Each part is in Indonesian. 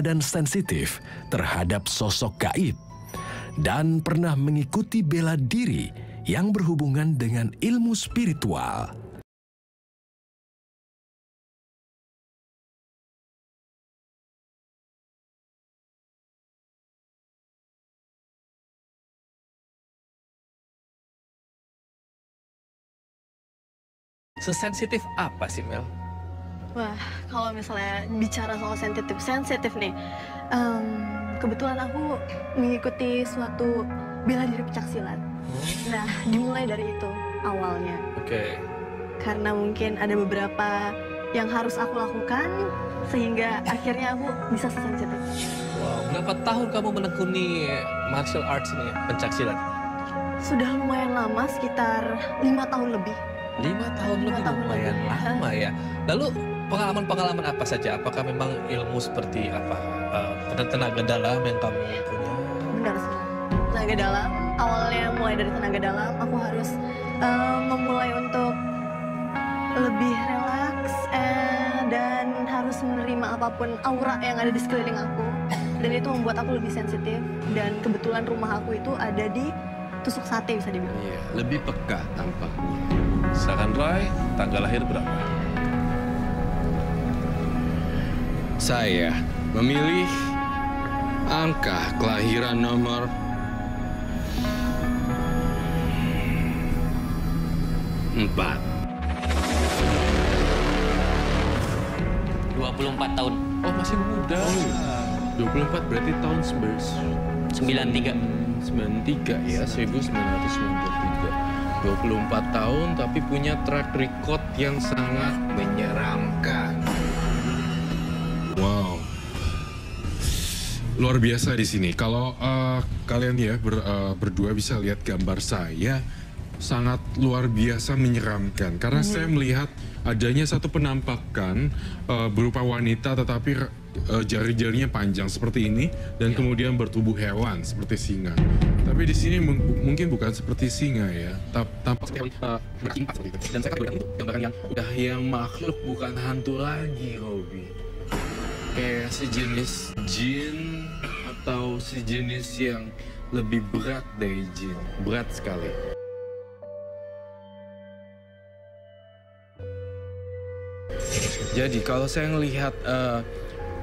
dan sensitif terhadap sosok gaib dan pernah mengikuti bela diri yang berhubungan dengan ilmu spiritual. Sesensitif apa sih Mel? Wah, kalau misalnya bicara soal sensitif, sensitif nih. em, kebetulan aku mengikuti suatu bela diri pencaksilat. Nah, dimulai dari itu awalnya. Oke. Karena mungkin ada beberapa yang harus aku lakukan sehingga akhirnya aku bisa sesensitif. Wow, berapa tahun kamu menekuni martial arts ini, pencaksilat? Sudah lumayan lama, sekitar lima tahun lebih. Lima tahun Lima lebih tahun lumayan lebih. lama ya. Lalu pengalaman-pengalaman apa saja? Apakah memang ilmu seperti apa? Uh, tenaga dalam yang kamu punya? Benar sih. Tenaga dalam, awalnya mulai dari tenaga dalam, aku harus eh, memulai untuk lebih relaks eh, dan harus menerima apa pun aura yang ada di sekeliling aku. Dan itu membuat aku lebih sensitif. Dan kebetulan rumah aku itu ada di tusuk sate bisa dibilang. Iya, lebih peka tampaknya. Silakan Roy, tanggal lahir berapa? Saya memilih angka kelahiran nomor empat. 24 tahun. Oh masih muda. 24 berarti tahun 93. 93 ya, 1993. 24 tahun tapi punya track record yang sangat menyeramkan. Luar biasa di sini. Kalau eh, kalian ya ber- eh, berdua bisa lihat gambar saya sangat luar biasa menyeramkan karena saya melihat adanya satu penampakan eh, berupa wanita tetapi eh, jari-jarinya panjang seperti ini dan kemudian bertubuh hewan seperti singa. Tapi di sini mung- mungkin bukan seperti singa ya, tap tampak seperti itu. Dan saya itu gambaran yang udah yang makhluk bukan hantu lagi, Robi. Kayak sejenis jin atau sejenis yang lebih berat dari jin, berat sekali. Jadi kalau saya ngelihat eh,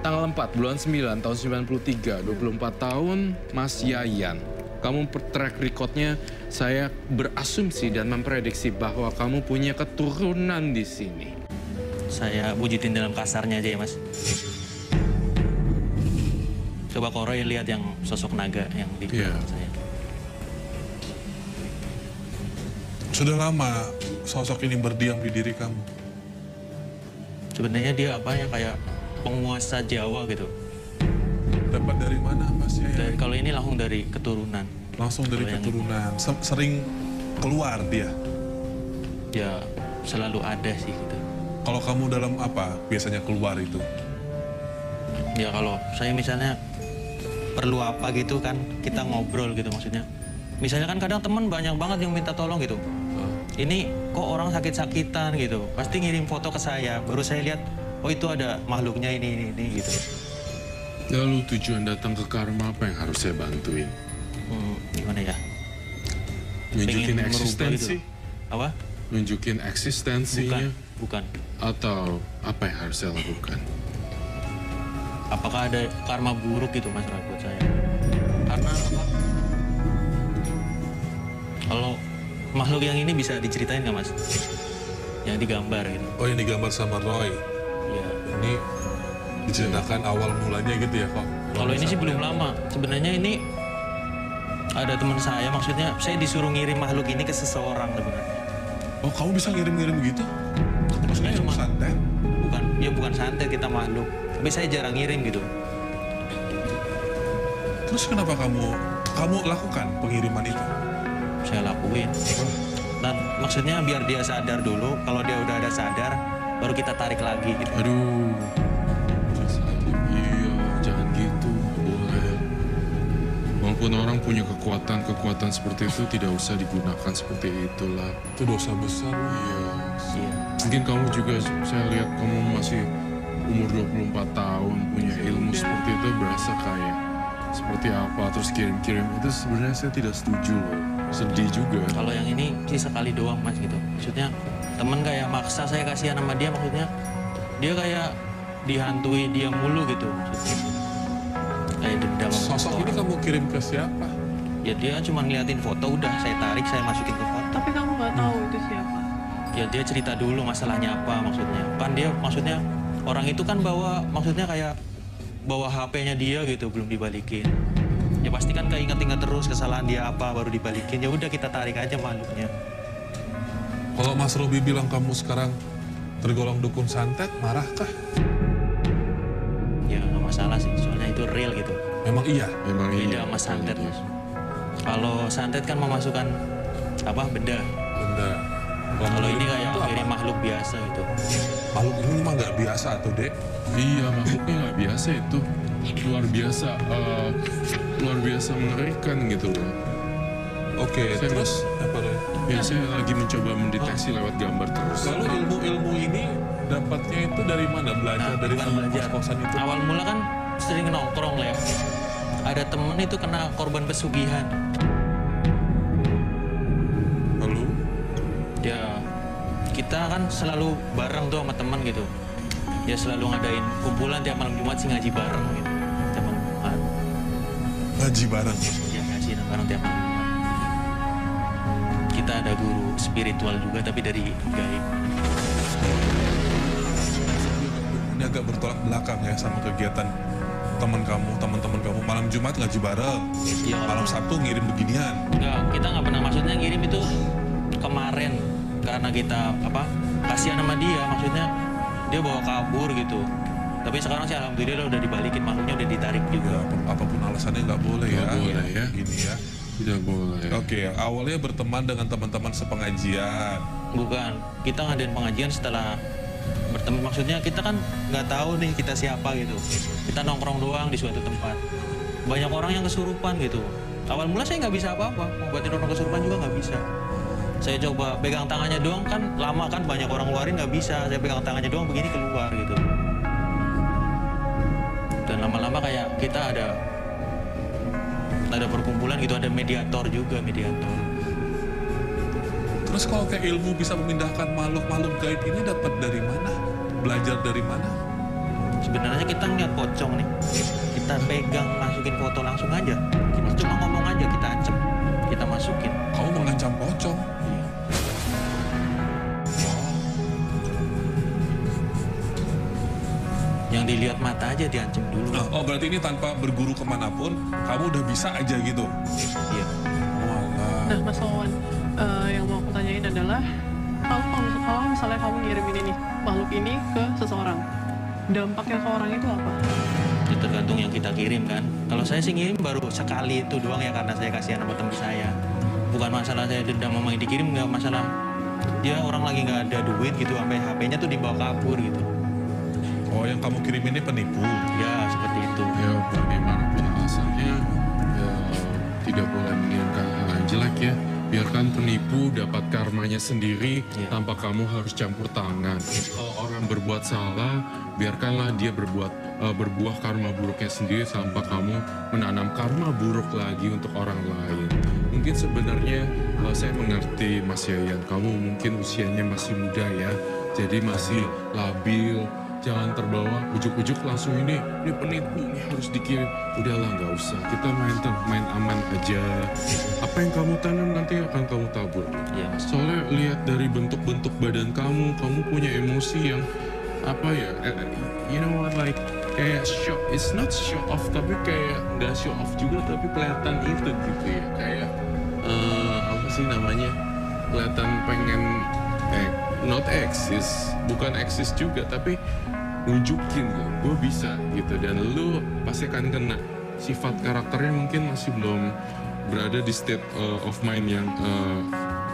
tanggal 4 bulan 9 tahun 93, 24 tahun Mas Yayan. Kamu track recordnya saya berasumsi dan memprediksi bahwa kamu punya keturunan di sini. Saya wujudin dalam kasarnya aja ya mas. Coba Koroy lihat yang sosok naga yang di Iya. belakang saya. Sudah lama sosok ini berdiam di diri kamu. Sebenarnya dia apa ya kayak penguasa Jawa gitu. Dapat dari mana Mas ya? Dari, kalau ini langsung dari keturunan. Langsung dari Kalau yang keturunan. Se- Sering keluar dia. Ya selalu ada sih gitu. Kalau kamu dalam apa biasanya keluar itu? Ya kalau saya misalnya perlu apa gitu kan kita ngobrol gitu maksudnya. Misalnya kan kadang teman banyak banget yang minta tolong gitu. Ini kok orang sakit-sakitan gitu. Pasti ngirim foto ke saya. Baru saya lihat oh itu ada makhluknya ini ini, ini gitu. Lalu tujuan datang ke karma apa yang harus saya bantuin? Hmm, gimana ya? Nunjukin eksistensi? gitu. Apa? Nunjukin eksistensinya? Bukan, bukan. Atau apa yang harus saya lakukan? Apakah ada karma buruk gitu mas Roy buat saya? Karena apa? Kalau makhluk yang ini bisa diceritain nggak mas? Yang digambar gitu. Oh yang digambar sama Roy. Ya. Ini diceritakan awal mulanya gitu ya kok. Kalau ini sih belum lama. Sebenarnya ini ada teman saya, maksudnya saya disuruh ngirim makhluk ini ke seseorang sebenarnya. Oh kamu bisa ngirim-ngirim gitu? Maksudnya cuma santet? Bukan, ya bukan santet kita makhluk. Tapi saya jarang ngirim gitu. Terus kenapa kamu kamu lakukan pengiriman itu? Saya lakuin. Dan maksudnya biar dia sadar dulu. Kalau dia udah ada sadar, baru kita tarik lagi gitu. Aduh. Iya, jangan gitu. Boleh. Walaupun orang punya kekuatan-kekuatan seperti itu tidak usah digunakan seperti itulah. Itu dosa besar. Iya. Iya. Mungkin kamu juga saya lihat kamu masih umur 24 tahun punya ilmu seperti itu berasa kayak seperti apa terus kirim-kirim itu sebenarnya saya tidak setuju loh. Sedih juga. Kalau yang ini sih sekali doang mas gitu. Maksudnya temen kayak maksa saya kasihan sama dia maksudnya dia kayak dihantui dia mulu gitu. Maksudnya. Kayak dendam Sosok ini kamu kirim ke siapa? Ya dia cuma ngeliatin foto udah saya tarik saya masukin ke foto. Tapi kamu nggak tahu itu siapa. Ya dia cerita dulu masalahnya apa maksudnya. Kan dia maksudnya orang itu kan bawa maksudnya kayak bawa HP-nya dia gitu belum dibalikin. Ya pasti kan keinget-inget terus kesalahan dia apa baru dibalikin. Ya udah kita tarik aja makhluknya. Kalau Mas Robi bilang kamu sekarang tergolong dukun santet, marahkah? Ya nggak masalah sih soalnya itu real gitu. Memang iya. Memang Beda iya. sama santet Iya. Kalau santet kan memasukkan apa benda. Benda. Kalau ini kayak itu apa? kirim makhluk biasa gitu. Makhluk ini memang nggak biasa tuh, Dek. Iya makhluknya nggak biasa itu luar biasa eh, luar biasa mengerikan gitu loh. Oke, Saya- terus apa Roy? Ya saya lagi mencoba mendeteksi lewat gambar terus. Lalu ilmu-ilmu ini dapatnya itu dari mana? Belajar Nah, dari teman belajar. kos-kosan itu? Awal mula kan sering nongkrong lah ya. Ada temen itu kena korban pesugihan. Kita kan selalu bareng tuh sama teman gitu. Ya selalu ngadain kumpulan tiap malam Jumat sih ngaji bareng gitu. Tiap malam Jumat. Ngaji bareng. Ya ngaji bareng tiap malam Jumat. Kita ada guru spiritual juga tapi dari gaib. Ini agak bertolak belakang ya sama kegiatan teman kamu, teman-teman kamu. Malam Jumat ngaji bareng. Ya, Malam Sabtu ngirim beginian. Enggak, kita nggak pernah maksudnya ngirim itu kemarin karena kita apa kasihan sama dia maksudnya dia bawa kabur gitu. Tapi sekarang sih alhamdulillah udah dibalikin makhluknya udah ditarik Ya, juga. ap- apa pun alasannya nggak boleh ya. Nggak boleh ya. Gini ya. Tidak boleh. Oke, awalnya berteman dengan teman-teman sepengajian. Bukan, kita ngadain pengajian setelah bertemu maksudnya kita kan nggak tahu nih kita siapa gitu. Kita nongkrong doang di suatu tempat. Banyak orang yang kesurupan gitu. Awal mula saya nggak bisa apa-apa, ngobatin orang kesurupan juga nggak bisa. Saya coba pegang tangannya doang kan lama kan banyak orang ngeluarin nggak bisa. Saya pegang tangannya doang begini keluar gitu. Dan lama-lama kayak kita ada ada perkumpulan gitu, ada mediator juga mediator. Terus kalau kayak ilmu bisa memindahkan makhluk-makhluk gaib ini dapat dari mana? Belajar dari mana? Sebenarnya kita ngeliat pocong nih, kita pegang masukin foto langsung aja. Kita cuma ngomong Yang dilihat mata aja diancam dulu. Nah, oh berarti ini tanpa berguru ke mana pun, kamu udah bisa aja gitu? Iya. Walah. Nah, Mas Wawan, eh, yang mau aku tanyain adalah, kalau, kalau, misalnya kamu ngirim ini nih, makhluk ini ke seseorang, dampaknya ke orang itu apa? Itu tergantung yang kita kirim kan. Kalau saya sih ngirim baru sekali itu doang ya karena saya kasihan sama teman saya. Bukan masalah saya dendam sama yang dikirim, nggak masalah. Dia orang lagi nggak ada duit gitu, sampai HP-nya tuh dibawa kabur gitu. Oh yang kamu kirim ini penipu. Ya seperti itu. Ya bagaimanapun alasannya ya, tidak boleh menginginkan hal yang jelek ya. Biarkan penipu dapat karmanya sendiri Iya. tanpa kamu harus campur tangan. Kalau orang berbuat salah, biarkanlah dia berbuat eh, berbuah karma buruknya sendiri tanpa kamu menanam karma buruk lagi untuk orang lain. Mungkin sebenarnya eh, saya mengerti Mas Yayan, kamu mungkin usianya masih muda ya, jadi masih labil, jangan terbawa. Ujuk-ujuk langsung ini. Ini penipu ini harus dikirim. Udahlah nggak usah. Kita main main aman aja. Apa yang kamu tanam nanti akan kamu tabur. Mas. soalnya lihat dari bentuk-bentuk badan kamu kamu punya emosi yang apa ya eh, eh, you know what like kayak show it's not show off tapi kayak nggak show off juga tapi kelihatan itu gitu ya. Kayak eh, apa sih namanya? Kelihatan pengen eh not eksis bukan eksis juga tapi nunjukin loh gue bisa gitu dan lu pasti akan kena sifat karakternya mungkin masih belum berada di state uh, of mind yang uh,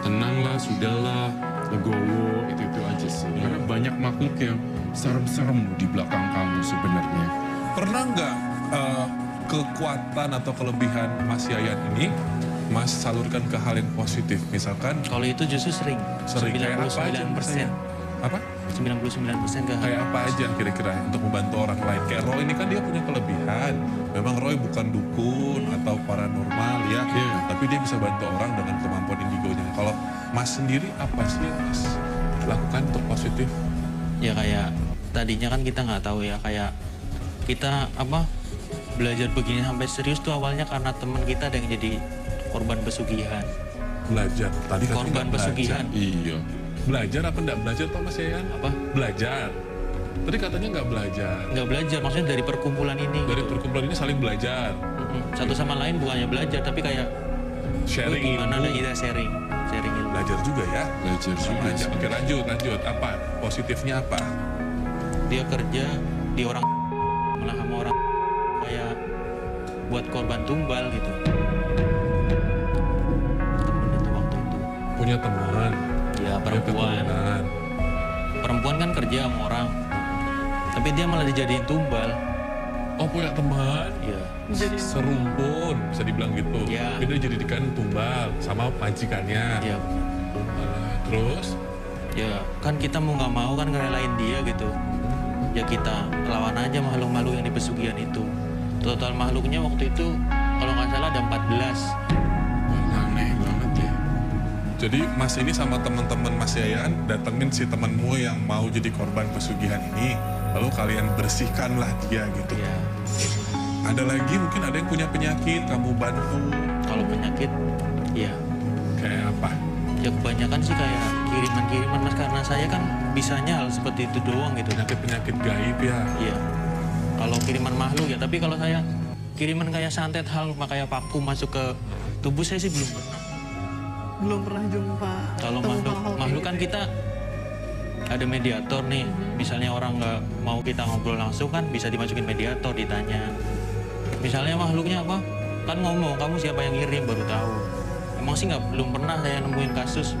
tenang lah sudahlah legowo itu itu aja sih karena banyak makhluk yang serem-serem di belakang kamu sebenarnya Pernah nggak eh, kekuatan atau kelebihan Mas Yayan ini Mas salurkan ke hal yang positif? Misalkan Kalau itu justru sering. sering kayak apa aja 99 Yayan? Apa? 99% ke Kayak apa aja kira-kira untuk membantu orang lain? Kayak Roy ini kan dia punya kelebihan. Memang Roy bukan dukun atau paranormal ya, Iya. tapi dia bisa bantu orang dengan kemampuan indigonya. Kalau Mas sendiri apa sih yang Mas lakukan untuk positif? ya kayak tadinya kan kita nggak tahu ya kayak kita apa belajar begini sampai serius tuh awalnya karena teman kita ada yang jadi korban pesugihan Belajar. Tadi kan korban pesugihan Iya. Belajar apa enggak belajar Pak Mas Yayan? apa Belajar. Tadi katanya nggak belajar. nggak belajar maksudnya dari perkumpulan ini Dari gitu. perkumpulan ini saling belajar, Mm-mm. satu sama lain bukannya belajar tapi kayak sharing "Oh, gimana ilmu. ide sharing sharing ilmu Belajar juga ya. Belajar juga aja. sih. Oke lanjut, lanjut. Apa? Positifnya apa? dia kerja di orang malah sama orang kayak buat korban tumbal gitu temen itu waktu itu Punya teman. Ya perempuan perempuan kan kerja sama orang tapi dia malah dijadiin tumbal Oh punya teman. ya Jadi Serumpun, bisa dibilang gitu. Ya. Dia dijadikan tumbal sama majikannya. ya Terus? ya kan kita mau nggak mau kan ngerelain dia gitu ya kita lawan aja makhluk-makhluk yang di pesugihan itu total makhluknya waktu itu kalau nggak salah ada 14 Aneh banget ya. Jadi Mas ini sama teman-teman Mas Yayan datengin si temanmu yang mau jadi korban pesugihan ini. Lalu kalian bersihkanlah dia gitu. ya Ada lagi mungkin ada yang punya penyakit, kamu bantu. kalau penyakit ya Kayak apa? ya kebanyakan sih kayak kiriman-kiriman mas karena saya kan bisanya hal seperti itu doang gitu Penyakit-penyakit gaib ya. Iya. Kalau kiriman makhluk ya, tapi kalau saya kiriman kayak santet hal kayak paku masuk ke tubuh saya sih belum pernah. Belum pernah jumpa. Kalau makhluk makhluk kan gitu kita ada mediator nih. Misalnya orang nggak mau kita ngobrol langsung kan bisa dimasukin mediator ditanya. Misalnya makhluknya apa? Kan ngomong kamu siapa yang kirim baru tahu. Emang sih nggak belum pernah saya nemuin kasus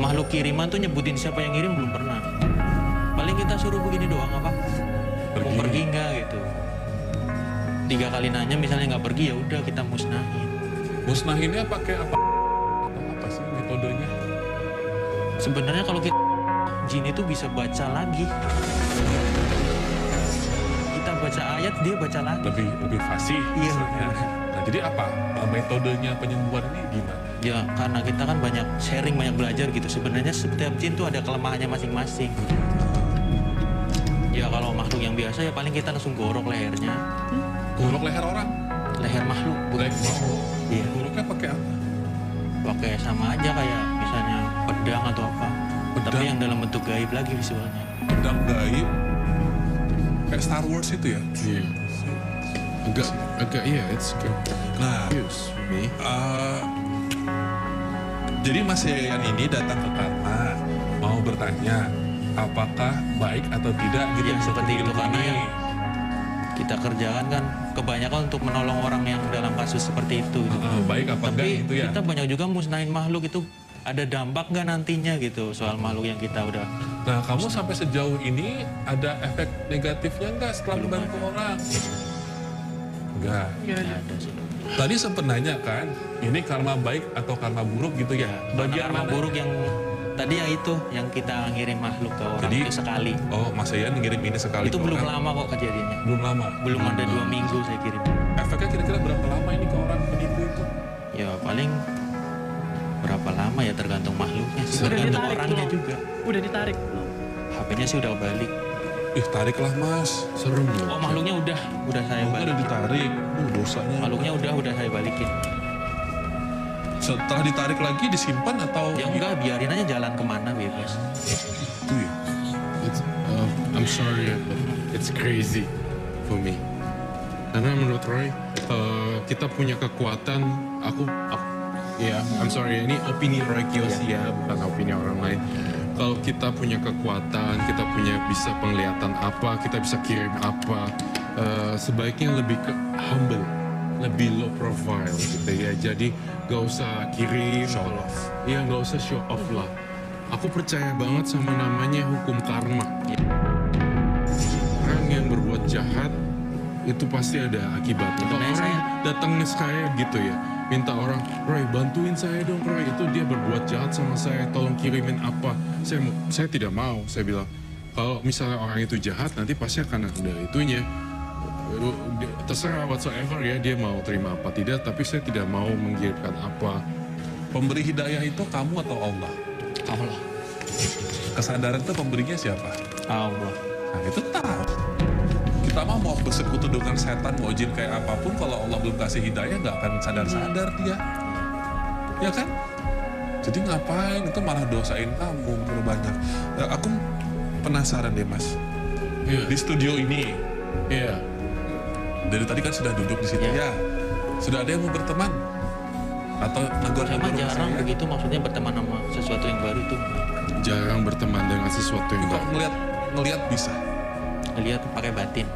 makhluk kiriman tuh nyebutin siapa yang kirim belum pernah. Paling kita suruh begini doang apa? Mau Pergi. pergi nggak gitu. Tiga kali nanya misalnya nggak pergi ya udah kita musnahin. Musnahinnya pakai apa? Sebenarnya kalau kita jin itu bisa baca lagi. Kita baca ayat dia baca lagi. Lebih lebih fasih. Iya. Nah jadi apa? Metodenya penyembuhan ini gimana? Ya karena kita kan banyak sharing, banyak belajar gitu. Sebenarnya setiap jin tuh ada kelemahannya masing-masing. Ya kalau makhluk yang biasa ya paling kita langsung gorok lehernya. Gorok leher orang. Leher makhluk. Leher mau. Iya. Goroknya pakai apa? Pakai sama aja kayak misalnya pedang atau apa. Tapi Pedang? yang dalam bentuk gaib lagi visualnya. Pedang gaib. Kayak Star Wars itu ya. Iya. Agak, agak iya, it's Nah, confused me. Eh, jadi Mas Yayan ini datang ke Karma mau bertanya apakah baik atau tidak gitu Ya, seperti itu, karena ini. yang kita kerjakan kan kebanyakan untuk menolong orang yang dalam kasus seperti itu. gitu. Eh, baik apa enggak Tapi gitu ya. kita banyak juga musnahin makhluk itu ada dampak nggak nantinya gitu soal makhluk yang kita udah Nah, kamu sampai sejauh ini ada efek negatifnya enggak setelah Belum membantu orang? Enggak. Nggak ada. nggak ada sih. Tadi sempat nanya kan, ini karma baik atau karma buruk gitu ya? Bagian mana? buruk yang tadi yang itu yang kita ngirim makhluk ke orang Jadi, itu sekali. Oh, Mas ngirim ini sekali itu belum orang. lama kok kejadiannya. Belum lama. Belum ada dua minggu saya kirim. Efeknya kira-kira berapa lama ini ke orang penipu itu? Ya paling berapa lama ya tergantung makhluknya sih. Udah Tergantung ditarik orangnya belum? juga. Udah ditarik belum? HP-nya sih udah balik. Ih, tariklah Mas. Serem loh. Oh makhluknya udah, udah saya Oh, udah ditarik. Uh, dosanya. Makhluknya udah, udah saya balikin. Setelah ditarik lagi disimpan atau Ya enggak, biarin aja jalan ke mana bebas. Itu ya. It's, uh, I'm sorry, but it's crazy for me. Karena menurut Roy, uh, kita punya kekuatan. Aku, aku ya, I'm sorry. Ini opini Roy Kiyoshi ya, bukan opini orang lain. Kalau kita punya kekuatan, kita punya bisa penglihatan apa, kita bisa kirim apa, uh, sebaiknya lebih ke humble, lebih low profile gitu ya. Jadi gak usah kirim, Show off. Iya nggak usah show off lah. Aku percaya banget sama namanya hukum karma. Orang yang berbuat jahat itu pasti ada akibatnya. Kalau orang saya- datangnya saya gitu ya, minta orang, Roy bantuin saya dong Roy, itu dia berbuat jahat sama saya, tolong kirimin apa. Saya mau- saya tidak mau, saya bilang, kalau misalnya orang itu jahat nanti pasti akan ada itunya. Terserah whatsoever ya, dia mau terima apa tidak, tapi saya tidak mau mengirimkan apa. Pemberi hidayah itu kamu atau Allah? Allah. Kesadaran itu pemberinya siapa? Allah. Nah itu tahu. Kita mah mau bersekutu dengan setan, mau jin kayak apa pun, kalau Allah belum kasih hidayah nggak akan sadar-sadar dia. Ya kan? Jadi ngapain itu malah dosain kamu berbanyak. Ya, aku penasaran deh mas. Iya, Di studio ini, iya. dari tadi kan sudah duduk di situ Iya. ya. Sudah ada yang mau berteman? Atau negor-negor sama jarang saya? begitu maksudnya berteman sama sesuatu yang baru tuh. Jarang berteman dengan sesuatu yang Kok baru. ngeliat, ngeliat bisa? Ngeliat pakai batin.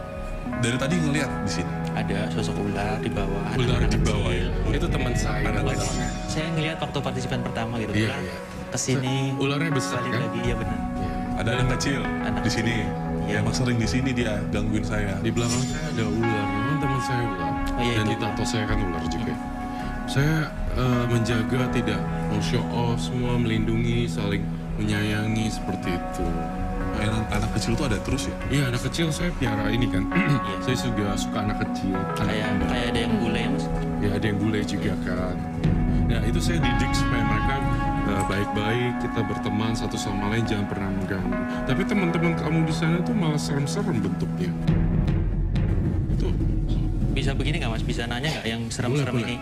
Dari tadi ngeliat di sini. Ada sosok ular di bawah. Ular anak-anak di bawah kecil. ya. Itu teman saya. Anak kecil. saya. Saya ngeliat waktu partisipan pertama gitu. Iya, ular iya. Ke sini. Ularnya besar balik kan? lagi, iya benar. Iya. Ada anak kecil Anak di sini. Iya. Emang sering di sini dia gangguin saya. Di belakang saya ada ular, memang teman saya ular. Oh, iya, Dan di tato saya kan ular juga. Saya eh, menjaga tidak mau show off, semua melindungi, saling menyayangi seperti itu. Anak, anak kecil tuh ada terus ya? Iya anak kecil saya piara ini kan. saya juga suka anak kecil. Kayak kayak ada yang bule ya mas. Ya ada yang bule juga kan. Nah itu saya didik supaya mereka eh, baik-baik, kita berteman satu sama lain, jangan pernah mengganggu. Tapi teman-teman kamu di sana tuh malah serem-serem bentuknya. Itu Bisa begini nggak mas? Bisa nanya nggak yang serem-serem ini?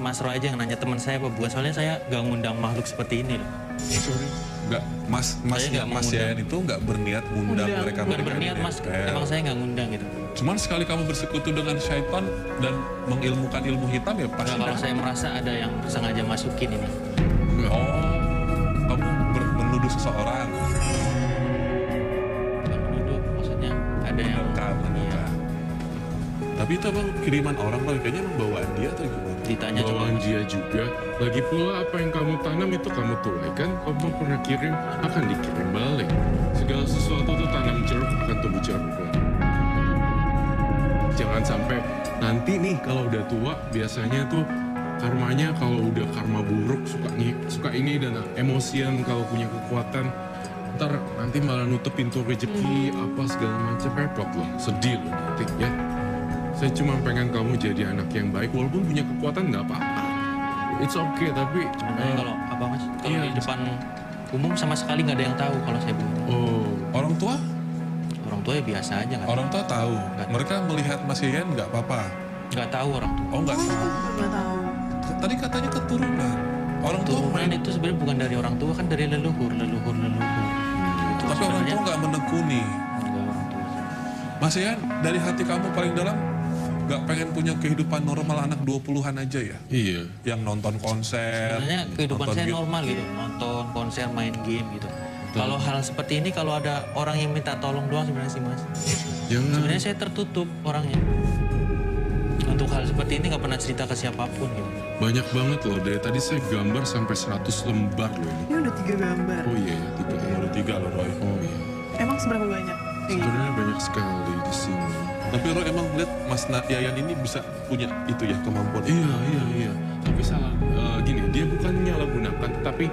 Mas Roy aja yang nanya teman saya apa bukan soalnya saya nggak ngundang makhluk seperti ini loh. Sorry. Nggak, mas, mas, Saya nggak mau mas. Yayan itu nggak berniat ngundang Undang. mereka. Bukan berniat mas, emang saya nggak ngundang gitu. Cuman sekali kamu bersekutu dengan syaitan dan mengilmukan ilmu hitam ya pasti. Nggak, kalau saya merasa ada yang sengaja masukin ini. Oh, kamu menuduh seseorang. Bukan menuduh, maksudnya ada yang Kamu iya, Tapi itu emang kiriman orang kayaknya emang bawaan dia atau gimana? Ditanya coba mas. dia juga. Lagi pula apa yang kamu tanam itu kamu tuai kan. Kamu pernah kirim akan dikirim balik. Segala sesuatu tuh tanam jeruk akan tumbuh jeruk. Jangan sampai nanti nih kalau udah tua biasanya tuh karmanya kalau udah karma buruk suka nih suka ini dan emosian kalau punya kekuatan ntar nanti malah nutup pintu rezeki apa segala macam repot loh sedih loh nanti ya saya cuma pengen kamu jadi anak yang baik walaupun punya kekuatan nggak apa-apa it's okay tapi Sebenarnya eh, kalau apa mas? Kalau iya. di depan umum sama sekali nggak ada yang tahu kalau saya begini. oh Orang tua? Orang tua ya biasa aja kan. Orang tua tahu. Nggak. Mereka melihat Mas Yayan nggak apa-apa. Nggak tahu orang tua. Oh nggak tahu. Nggak tahu. Tadi katanya keturunan. Orang tua Turunan main. itu sebenarnya bukan dari orang tua kan dari leluhur, leluhur, leluhur. Itu Tapi orang tua nggak menekuni. Enggak orang tua. Mas Yayan, dari hati kamu paling dalam nggak pengen punya kehidupan normal anak 20-an aja ya? iya Yang nonton konser. Sebenarnya kehidupan saya game. normal gitu, nonton konser, main game gitu. Kalau hal seperti ini kalau ada orang yang minta tolong doang sebenarnya sih mas. jangan Sebenarnya saya tertutup orangnya. Untuk hal seperti ini nggak pernah cerita ke siapa pun gitu. banyak banget loh dari tadi saya gambar sampai 100 lembar loh ini Ini udah tiga gambar. oh iya ya tiga ya. Baru tiga loh Roy. oh iya Emang seberapa banyak? Yang gitu? sebenarnya banyak sekali di sini Tapi Roy emang lihat Mas Na- Yayan ini bisa punya itu ya kemampuan itu. Iya, iya, iya. Tapi salah, eh, gini, dia bukan menyalahgunakan, tetapi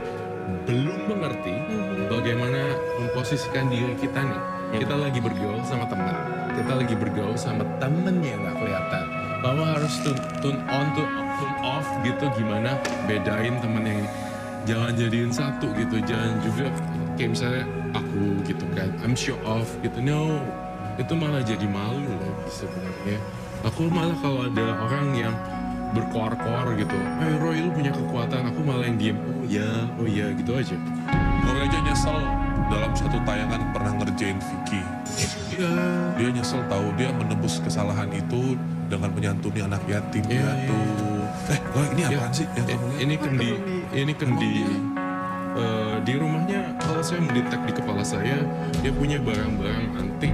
belum mengerti bagaimana memposisikan diri kita nih. Kita lagi bergaul sama teman, kita lagi bergaul sama temen yang nggak kelihatan. Bahwa harus tune, tune on, tune, tune off gitu, gimana bedain temen yang jangan jadiin satu gitu, jangan juga kayak misalnya aku gitu kan, I'm show off gitu, no, itu malah jadi malu loh sebenarnya. Aku malah kalau ada orang yang berkoar-koar gitu, eh Roy lu punya kekuatan, aku malah yang diem, oh ya, oh ya gitu aja. Roy aja nyesel dalam satu tayangan pernah ngerjain Vicky. Ya, Dia nyesel tahu dia menebus kesalahan itu dengan menyantuni anak yatim Iya, piatu. Eh, Roy ini Ya, apaan sih yang eh, kamu lihat? ini kendi, ini kendi. Emang Eh, di rumahnya kalau saya mendetek di kepala saya dia punya barang-barang antik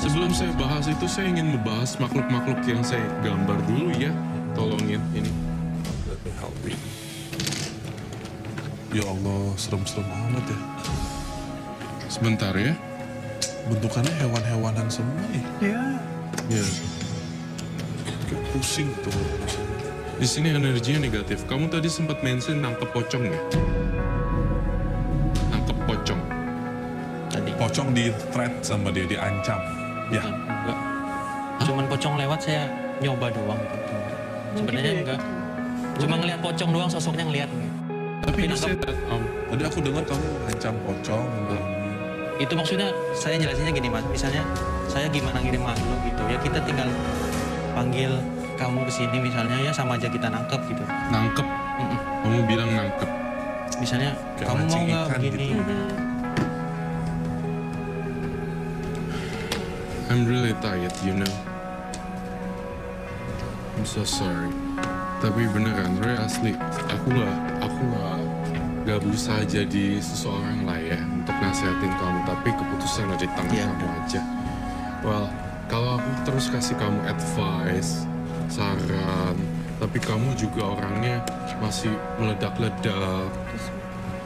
Sebelum saya bahas itu saya ingin membahas makhluk-makhluk yang saya gambar dulu ya. Tolongin ini. Let me help you. Ya Allah, serem-serem amat ya. Sebentar ya. Bentukannya hewan-hewanan semua nih. Ya, Ya. kayak pusing tuh. Di sini energinya negatif. Kamu tadi sempat mention nangkep pocong ya? Nangkep pocong. Tadi. Pocong di threat sama dia diancam. Ya, Enggak. Cuman pocong lewat saya nyoba doang gitu. Sebenarnya enggak. Cuma ngeliat pocong doang sosoknya ngeliat. Tapi said that, um, tadi aku dengar kamu ancam pocong. bilang, Itu maksudnya saya jelasinnya gini mas. Misalnya saya gimana ngirim makhluk gitu ya kita tinggal panggil kamu ke sini misalnya ya sama aja kita nangkep gitu. nangkep. Kamu bilang nangkep. Misalnya Kayak kamu mau nggak ikan begini? gitu. I'm really tired, you know. I'm so sorry. Tapi beneran, Ray asli, aku gak, aku gak, gak berusaha jadi seseorang lah ya untuk nasihatin kamu. Tapi keputusan ada di tangan Iya. kamu aja. Well, kalau aku terus kasih kamu advice, saran, tapi kamu juga orangnya masih meledak-ledak.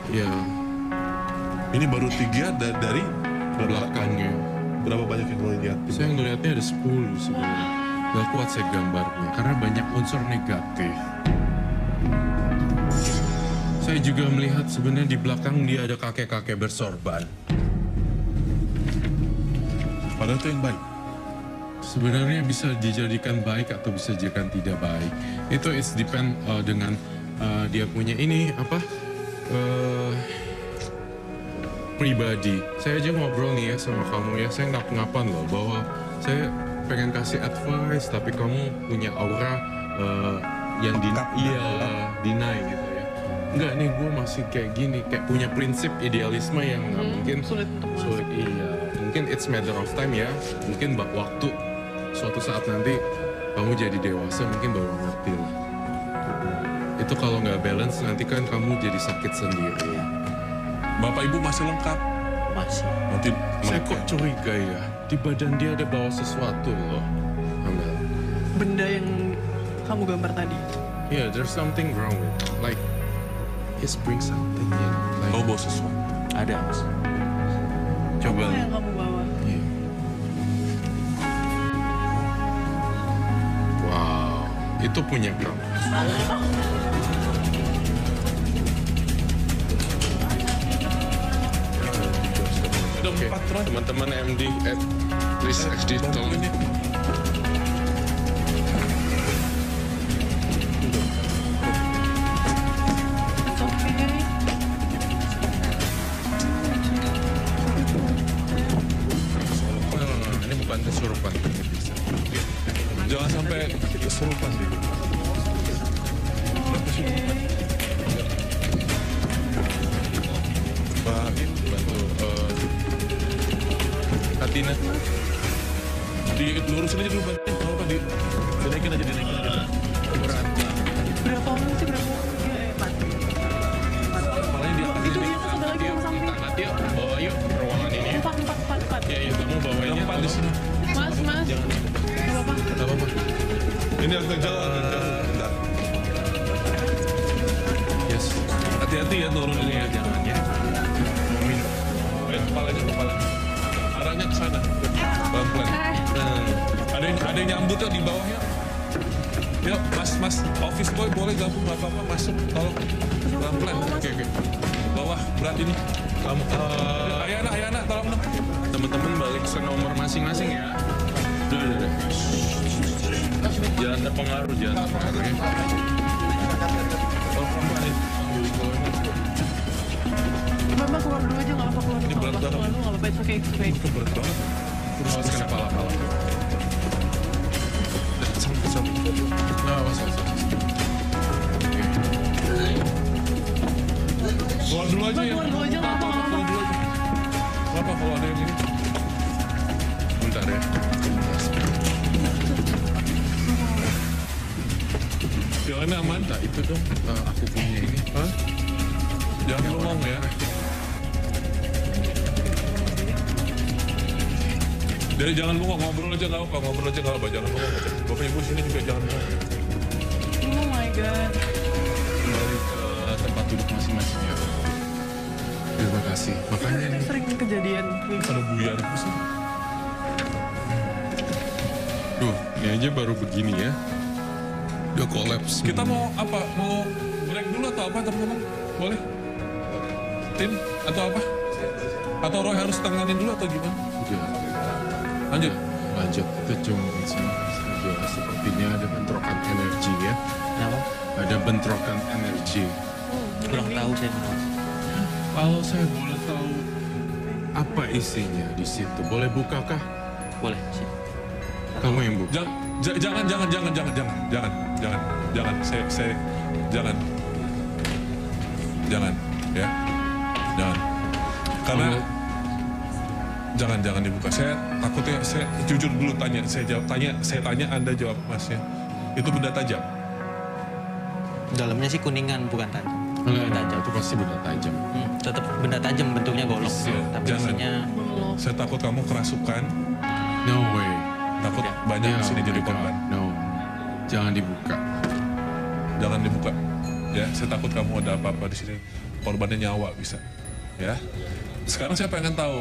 Ya, Ini baru tiga da- dari belakangnya. Berapa banyak yang gue lihat? Saya ngelihatnya ada 10 sebenarnya. Gak kuat saya gambarnya karena banyak unsur negatif. Saya juga melihat sebenarnya di belakang dia ada kakek-kakek bersorban. Padahal itu yang baik. Sebenarnya bisa dijadikan baik atau bisa dijadikan tidak baik. Itu it's depend uh, dengan uh, dia punya ini apa uh, pribadi. Saya aja ngobrol nih ya sama kamu ya. Saya nggak ngapan loh bahwa saya pengen kasih advice tapi kamu punya aura uh, yang di iya deny gitu ya. Enggak nih gue masih kayak gini kayak punya prinsip idealisme yang nggak mungkin sulit untuk sulit iya mungkin it's matter of time ya mungkin bak waktu suatu saat nanti kamu jadi dewasa mungkin baru ngerti lah itu kalau nggak balance nanti kan kamu jadi sakit sendiri Bapak ibu masih lengkap. Masih. Nanti saya mereka kok curiga ya di badan dia ada bawa sesuatu loh Amel Benda yang kamu gambar tadi. yeah there's something wrong with it. like he's bring something in like kau bawa sesuatu. Ada mas. coba Apa yang kamu bawa? Iya. Wow, itu punya kamu. Ada empat teman-teman MD at please XD tolong Sih berapa? Iya, empat. Itu ini. dia ada lagi yang samping. Angkat yuk, bawa yuk ke ruangan ini. Empat, empat, empat, empat. Ya, ya, kamu bawainnya. Empat di sini. Mas, mas. Apa-apa. Apa-apa. Ini agak jauh, mas, office boy boleh gabung gak apa-apa masuk, tolong. Pelan-pelan. Oke, oke. Bawah, berat ini. Kamu, eh, Ayana, Ayana, tolong dong. teman-teman balik ke nomor masing-masing ya. Udah, udah, udah. Jangan terpengaruh, jangan terpengaruh ya. Oh. Mama keluar dulu aja, gak apa-apa keluar dulu. Ini berat apa-apa, banget. keluar dulu, gak apa-apa. Okay, it's okay. Itu berat banget. Awas kena pala-pala. Sampai, sampai. Ya. Keluar. Nggak apa kalau ada yang ini. Bentar ya. Yang ini aman. Minta itu dong, eh, aku punya ini. Hah? Jangan ngomong ya. Jadi jangan bengong, ngobrol aja nggak apa, ngobrol aja nggak apa, jangan bengong. Bapak ibu sini juga jangan bengong. Oh my god. Kembali ke tempat duduk masing-masing ya. Terima kasih. Makanya nih, Sering kejadian. Ada buyar sih. Duh, Ini aja baru begini ya. Udah kolaps. Kita mau apa? Mau break dulu atau apa teman-teman? Boleh? Tim atau apa? Atau Roy harus tanganin dulu atau gimana? Udah. Lanjut. Lanjut. Kita cuma saja. Sepertinya ada bentrokan energi ya. Kenapa? Ada bentrokan energi. Kurang tahu saya. Kalau saya boleh tahu apa isinya di situ, boleh buka kah? Boleh sih. Kamu yang buka. Jangan, ja- jangan, jangan, jangan, jangan, jangan, jangan, jangan, jangan, saya, saya, jangan, jangan, ya, jangan, karena Kamu- jangan, jangan dibuka. Saya takutnya, saya jujur dulu tanya, saya jawab, tanya, saya tanya, anda jawab masnya. Itu benda tajam. Dalamnya sih kuningan bukan tajam. Benda tajam. itu pasti benda tajam. Hmm, tetap benda tajam bentuknya golok. Iya, Tapi jangan. isinya. Saya takut kamu kerasukan, No way. takut banyak Ya, di sini oh jadi korban. No. Jangan dibuka. Jangan dibuka. Ya, saya takut kamu ada apa-apa di sini. Korbannya nyawa bisa. Ya. Sekarang saya pengen tahu,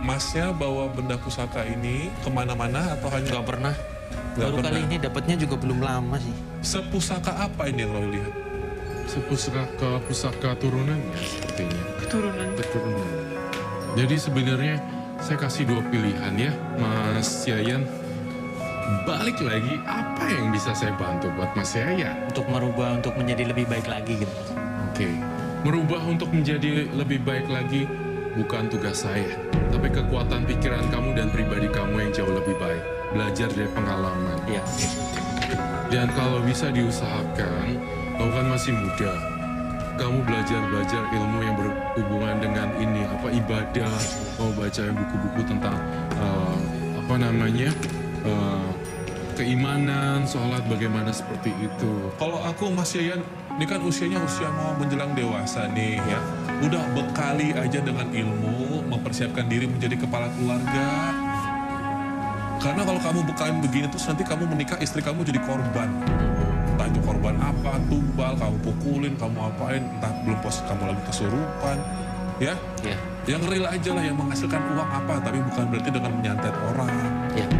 masnya bawa benda pusaka ini ke mana-mana atau hanya nggak pernah. Nggak Baru pernah. kali ini dapatnya juga belum lama sih. sepusaka apa ini yang lo lihat? Sepusaka pusaka turunannya sepertinya. Keturunan. Keturunan. Jadi sebenarnya saya kasih dua pilihan ya, Mas Yayan. Balik lagi, apa yang bisa saya bantu buat Mas Yayan? Untuk merubah untuk menjadi lebih baik lagi gitu. Oke, merubah untuk menjadi lebih baik lagi bukan tugas saya, tapi kekuatan pikiran kamu dan pribadi kamu yang jauh lebih baik. Belajar dari pengalaman. Iya. Dan kalau bisa diusahakan, kamu kan masih muda. Kamu belajar-belajar ilmu yang berhubungan dengan ini, apa ibadah, kamu baca buku-buku tentang eh, apa namanya eh, keimanan, sholat, bagaimana seperti itu. Kalau aku Mas Yayan, ini kan usianya usia mau menjelang dewasa nih ya. Udah bekali aja dengan ilmu, mempersiapkan diri menjadi kepala keluarga. Karena kalau kamu bekalin begini terus nanti kamu menikah istri kamu jadi korban. Entah itu korban apa, tumbal, kamu pukulin, kamu apain, entah belum pos kamu lagi kesurupan. Ya, Iya. yang real aja lah yang menghasilkan uang apa, tapi bukan berarti dengan menyantet orang. Iya.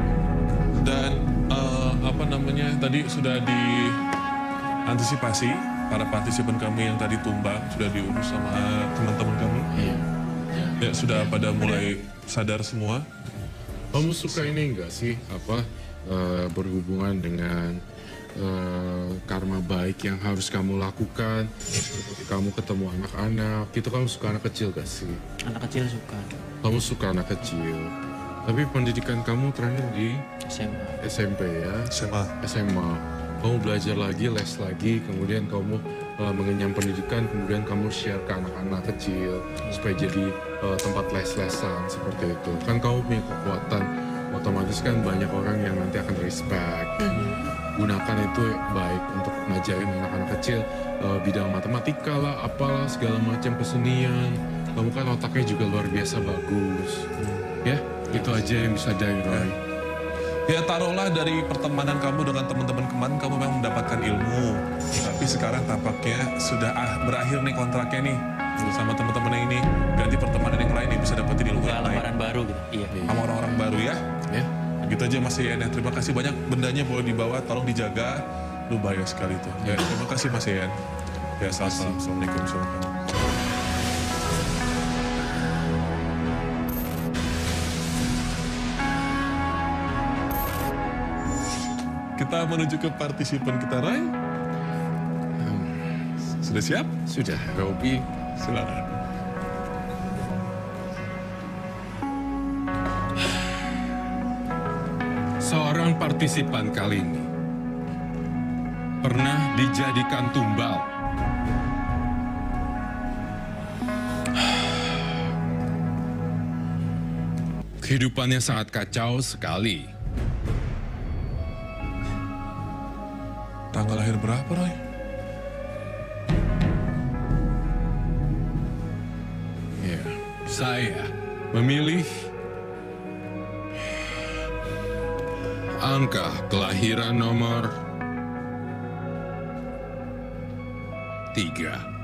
Dan eh, apa namanya tadi sudah diantisipasi para partisipan kami yang tadi tumbang sudah diurus sama teman-teman kami. Iya. Ya sudah pada mulai sadar semua. Kamu suka ini enggak sih apa eh, berhubungan dengan eh, karma baik yang harus kamu lakukan? Kamu ketemu anak-anak, itu kamu suka anak kecil gak sih? Anak kecil suka. Kamu suka anak kecil, tapi pendidikan kamu terakhir di SMA. SMP ya, SMA. SMA. Kamu belajar lagi, les lagi, kemudian kamu eh, mengenyam pendidikan, kemudian kamu share ke anak-anak kecil supaya jadi eh, tempat les-lesan seperti itu. Kan kamu punya kekuatan, otomatis kan banyak orang yang nanti akan respect. Gunakan itu baik untuk ngajarin anak-anak kecil eh, bidang matematika lah, apalah segala macam kesenian. Kamu kan otaknya juga luar biasa bagus. Ya, itu aja yang bisa dari Roy. Ya taruhlah dari pertemanan kamu dengan teman-teman kemarin kamu memang mendapatkan ilmu. Tapi sekarang tampaknya sudah ah, berakhir nih kontraknya nih sama teman-teman yang ini. Ganti pertemanan yang lain yang bisa dapetin ilmu yang lain. baru gitu. Iya. Sama orang-orang baru ya. Ya. Gitu aja Mas Ian ya. Terima kasih banyak bendanya boleh dibawa, tolong dijaga. Lu bahaya sekali tuh. Ya, terima kasih Mas Ian. Ya, salam. Assalamualaikum. Assalamualaikum. Kita menuju ke partisipan kita, Ray. Sudah siap? Sudah, Robi. Silakan. Partisipan kali ini pernah dijadikan tumbal. Kehidupannya sangat kacau sekali. Tanggal lahir berapa, Roy? Ya, saya memilih angka kelahiran nomor tiga.